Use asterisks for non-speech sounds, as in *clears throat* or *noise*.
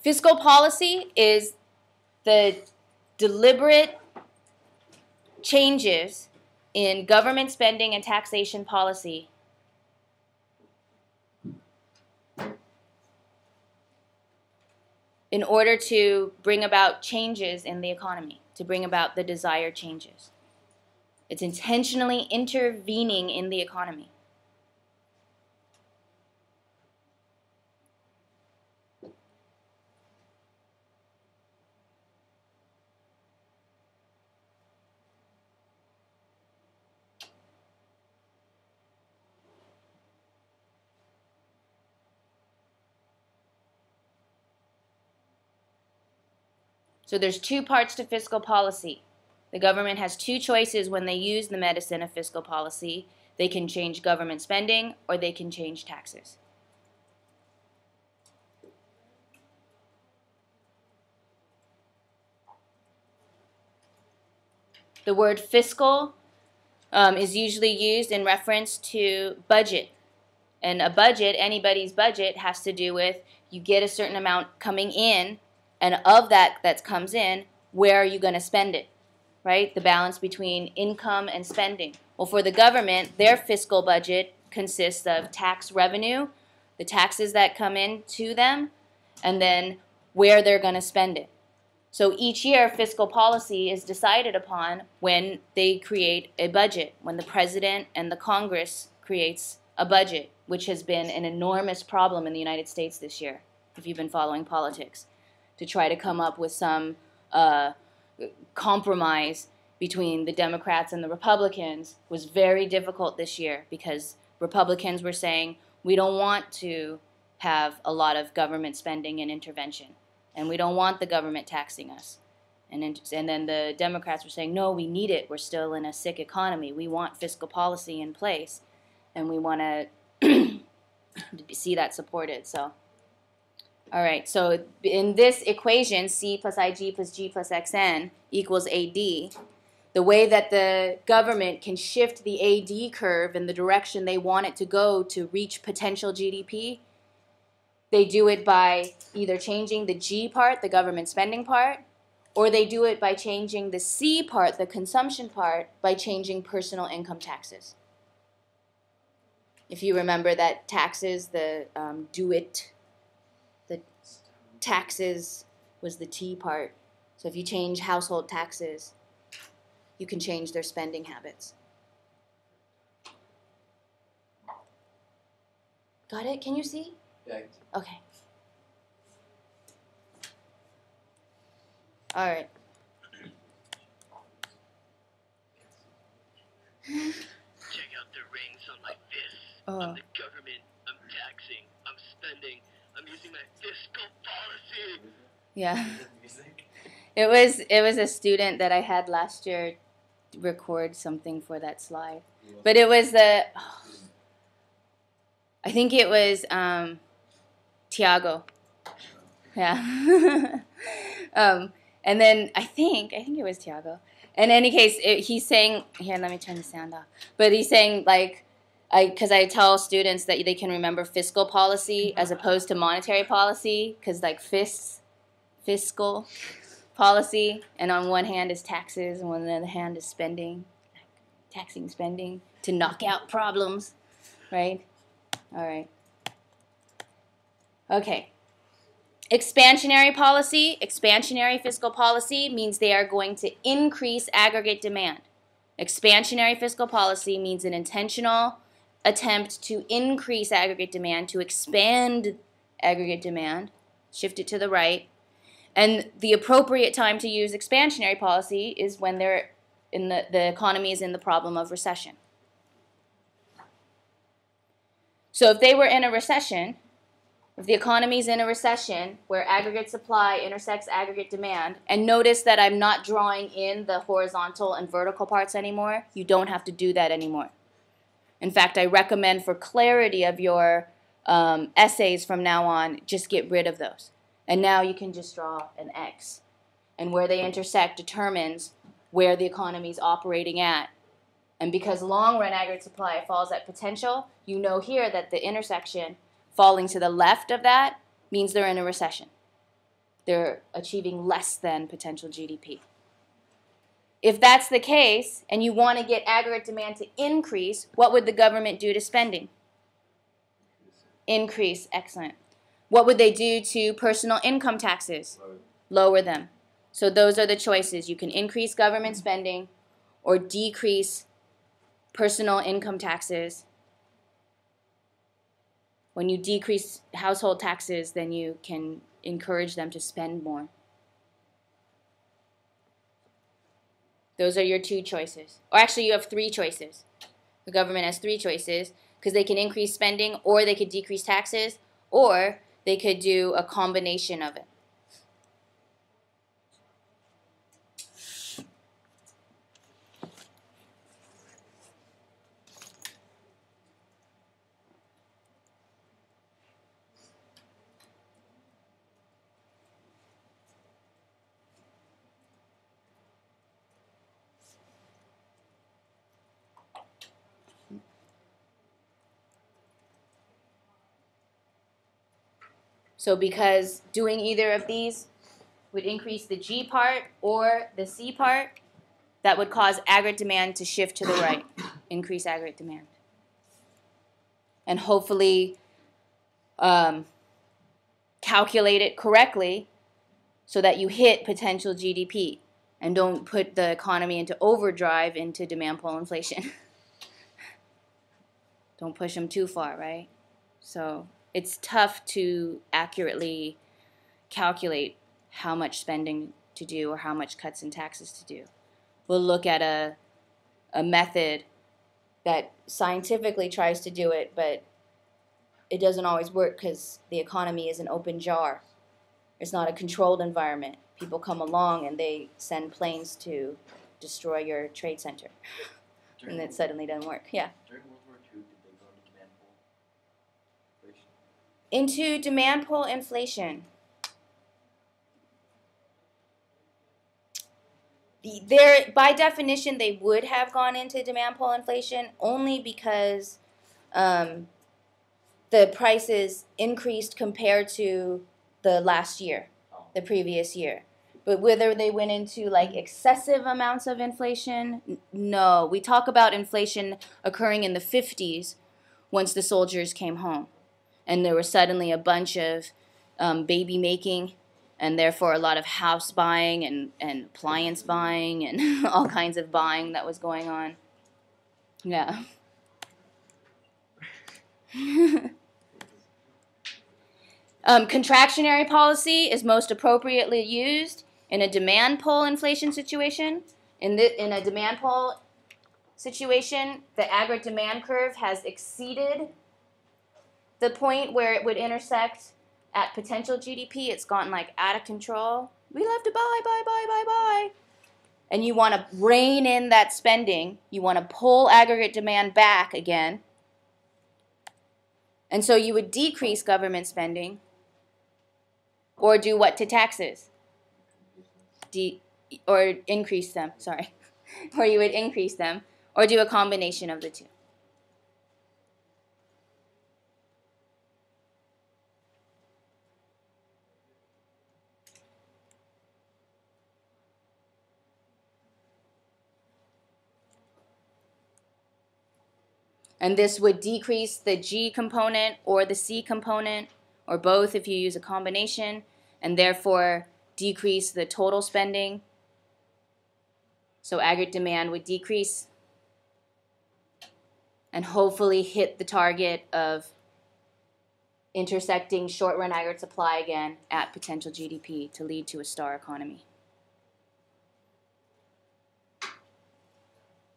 Fiscal policy is the deliberate changes in government spending and taxation policy in order to bring about changes in the economy, to bring about the desired changes. It's intentionally intervening in the economy. So there's two parts to fiscal policy. The government has two choices when they use the medicine of fiscal policy. They can change government spending or they can change taxes. The word fiscal um, is usually used in reference to budget. And a budget, anybody's budget, has to do with you get a certain amount coming in and of that that comes in, where are you going to spend it? Right? The balance between income and spending. Well, for the government, their fiscal budget consists of tax revenue, the taxes that come in to them, and then where they're going to spend it. So each year, fiscal policy is decided upon when they create a budget, when the president and the Congress creates a budget, which has been an enormous problem in the United States this year, if you've been following politics to try to come up with some uh, compromise between the Democrats and the Republicans was very difficult this year because Republicans were saying we don't want to have a lot of government spending and intervention, and we don't want the government taxing us. And, and then the Democrats were saying, no, we need it. We're still in a sick economy. We want fiscal policy in place, and we want *clears throat* to see that supported. So. All right, so in this equation, C plus IG plus G plus XN equals AD, the way that the government can shift the AD curve in the direction they want it to go to reach potential GDP, they do it by either changing the G part, the government spending part, or they do it by changing the C part, the consumption part, by changing personal income taxes. If you remember that taxes, the um, do it taxes was the T part. So if you change household taxes, you can change their spending habits. Got it? Can you see? Yeah. Okay. All right. Check out the rings on my fist. Oh. I'm the government. I'm taxing. I'm spending. I'm using my policy. Yeah. It was it was a student that I had last year record something for that slide. But it was the oh, *sighs* I think it was um, Tiago. Yeah. *laughs* um, and then I think I think it was Tiago. In any case, it, he's saying here. Let me turn the sound off. But he's saying like because I tell students that they can remember fiscal policy as opposed to monetary policy because like fists, fiscal policy, and on one hand is taxes, and on the other hand is spending, like taxing spending to knock out problems, right? All right. Okay. Expansionary policy, expansionary fiscal policy means they are going to increase aggregate demand. Expansionary fiscal policy means an intentional attempt to increase aggregate demand, to expand aggregate demand, shift it to the right. And the appropriate time to use expansionary policy is when they're in the, the economy is in the problem of recession. So if they were in a recession, if the economy is in a recession where aggregate supply intersects aggregate demand, and notice that I'm not drawing in the horizontal and vertical parts anymore, you don't have to do that anymore. In fact, I recommend for clarity of your um, essays from now on, just get rid of those. And now you can just draw an X. And where they intersect determines where the economy is operating at. And because long run aggregate supply falls at potential, you know here that the intersection falling to the left of that means they're in a recession. they're achieving less than potential GDP. If that's the case, and you want to get aggregate demand to increase, what would the government do to spending? Increase, excellent. What would they do to personal income taxes? Lower them. So those are the choices. You can increase government spending or decrease personal income taxes. When you decrease household taxes, then you can encourage them to spend more. Those are your two choices. Or actually, you have three choices. The government has three choices because they can increase spending, or they could decrease taxes, or they could do a combination of it. So because doing either of these would increase the G part or the C part, that would cause aggregate demand to shift to the *coughs* right, increase aggregate demand. And hopefully um, calculate it correctly so that you hit potential GDP and don't put the economy into overdrive into demand pull inflation. *laughs* don't push them too far, right? So it's tough to accurately calculate how much spending to do or how much cuts in taxes to do. We'll look at a, a method that scientifically tries to do it, but it doesn't always work because the economy is an open jar. It's not a controlled environment. People come along and they send planes to destroy your trade center. *laughs* and it suddenly doesn't work. Yeah. Into demand pull inflation. There, by definition, they would have gone into demand pull inflation only because um, the prices increased compared to the last year, the previous year. But whether they went into like excessive amounts of inflation, no. We talk about inflation occurring in the 50s once the soldiers came home and there was suddenly a bunch of um, baby making and therefore a lot of house buying and, and appliance buying and *laughs* all kinds of buying that was going on. Yeah. *laughs* um, contractionary policy is most appropriately used in a demand pull inflation situation. In, the, in a demand pull situation, the aggregate demand curve has exceeded the point where it would intersect at potential GDP, it's gotten like out of control. We love to buy, buy, buy, buy, buy. And you want to rein in that spending. You want to pull aggregate demand back again. And so you would decrease government spending or do what to taxes? De- or increase them, sorry. *laughs* or you would increase them or do a combination of the two. And this would decrease the G component or the C component, or both if you use a combination, and therefore decrease the total spending. So aggregate demand would decrease and hopefully hit the target of intersecting short run aggregate supply again at potential GDP to lead to a star economy.